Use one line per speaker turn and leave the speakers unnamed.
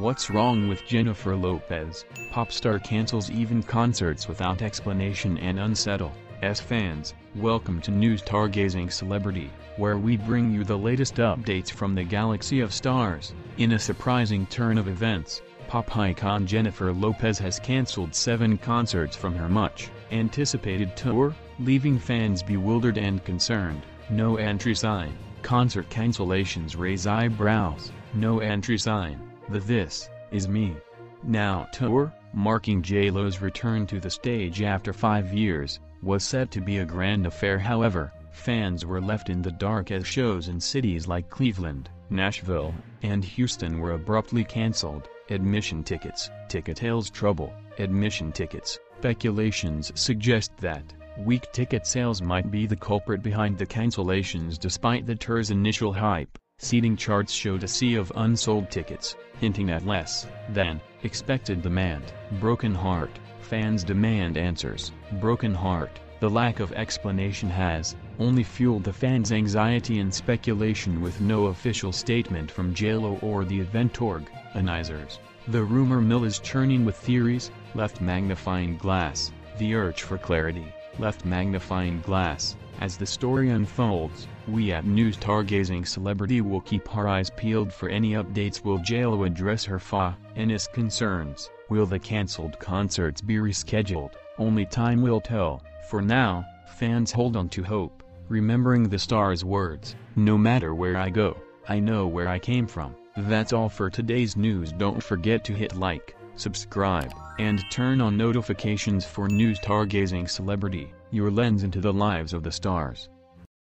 What's wrong with Jennifer Lopez? Pop star cancels even concerts without explanation and unsettle. S fans, welcome to News Stargazing Celebrity, where we bring you the latest updates from the galaxy of stars. In a surprising turn of events, pop icon Jennifer Lopez has cancelled seven concerts from her much-anticipated tour, leaving fans bewildered and concerned. No entry sign, concert cancellations raise eyebrows, no entry sign, the This Is Me. Now tour, marking J-Lo's return to the stage after five years, was said to be a grand affair. However, fans were left in the dark as shows in cities like Cleveland, Nashville, and Houston were abruptly cancelled, admission tickets, Ticketale's trouble, admission tickets, speculations suggest that, weak ticket sales might be the culprit behind the cancellations despite the tour's initial hype, seating charts showed a sea of unsold tickets, hinting at less than expected demand. Broken Heart, fans demand answers. Broken Heart, the lack of explanation has only fueled the fans' anxiety and speculation with no official statement from JLo or the event organizers. The rumor mill is churning with theories, left magnifying glass, the urge for clarity, left magnifying glass. As the story unfolds, we at News Stargazing Celebrity will keep our eyes peeled for any updates will JLo address her fa-ness concerns. Will the cancelled concerts be rescheduled? Only time will tell. For now, fans hold on to hope, remembering the star's words, no matter where I go, I know where I came from. That's all for today's news don't forget to hit like, subscribe, and turn on notifications for News Stargazing Celebrity, your lens into the lives of the stars.